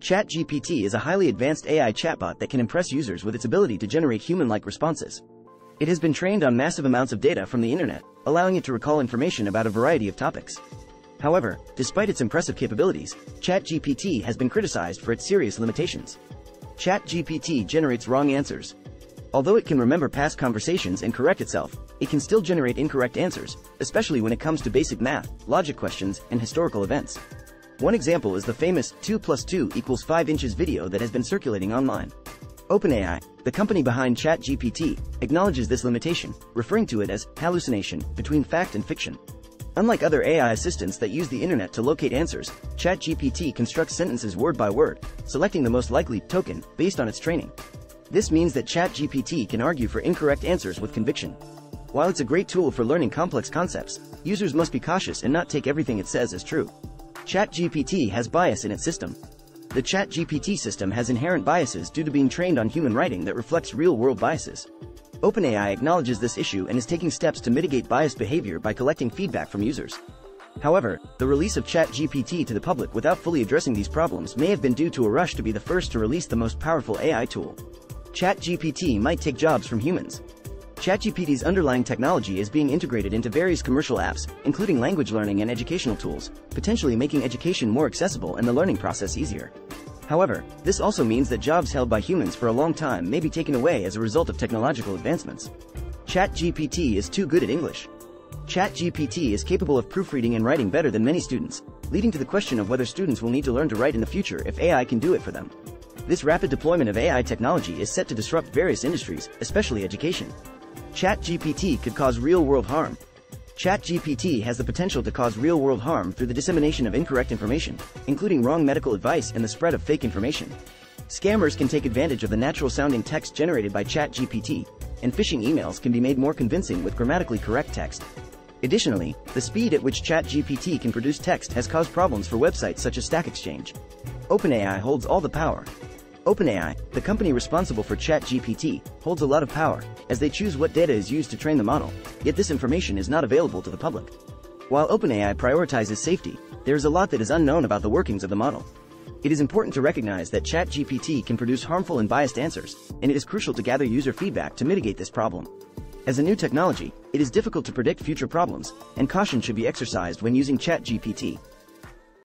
ChatGPT is a highly advanced AI chatbot that can impress users with its ability to generate human-like responses. It has been trained on massive amounts of data from the internet, allowing it to recall information about a variety of topics. However, despite its impressive capabilities, ChatGPT has been criticized for its serious limitations. ChatGPT generates wrong answers. Although it can remember past conversations and correct itself, it can still generate incorrect answers, especially when it comes to basic math, logic questions, and historical events. One example is the famous 2 plus 2 equals 5 inches video that has been circulating online. OpenAI, the company behind ChatGPT, acknowledges this limitation, referring to it as hallucination between fact and fiction. Unlike other AI assistants that use the internet to locate answers, ChatGPT constructs sentences word by word, selecting the most likely token based on its training. This means that ChatGPT can argue for incorrect answers with conviction. While it's a great tool for learning complex concepts, users must be cautious and not take everything it says as true. ChatGPT has bias in its system. The ChatGPT system has inherent biases due to being trained on human writing that reflects real-world biases. OpenAI acknowledges this issue and is taking steps to mitigate biased behavior by collecting feedback from users. However, the release of ChatGPT to the public without fully addressing these problems may have been due to a rush to be the first to release the most powerful AI tool. ChatGPT might take jobs from humans, ChatGPT's underlying technology is being integrated into various commercial apps, including language learning and educational tools, potentially making education more accessible and the learning process easier. However, this also means that jobs held by humans for a long time may be taken away as a result of technological advancements. ChatGPT is too good at English. ChatGPT is capable of proofreading and writing better than many students, leading to the question of whether students will need to learn to write in the future if AI can do it for them. This rapid deployment of AI technology is set to disrupt various industries, especially education. ChatGPT could cause real-world harm. ChatGPT has the potential to cause real-world harm through the dissemination of incorrect information, including wrong medical advice and the spread of fake information. Scammers can take advantage of the natural-sounding text generated by ChatGPT, and phishing emails can be made more convincing with grammatically correct text. Additionally, the speed at which ChatGPT can produce text has caused problems for websites such as Stack Exchange. OpenAI holds all the power, OpenAI, the company responsible for ChatGPT, holds a lot of power, as they choose what data is used to train the model, yet this information is not available to the public. While OpenAI prioritizes safety, there is a lot that is unknown about the workings of the model. It is important to recognize that ChatGPT can produce harmful and biased answers, and it is crucial to gather user feedback to mitigate this problem. As a new technology, it is difficult to predict future problems, and caution should be exercised when using ChatGPT.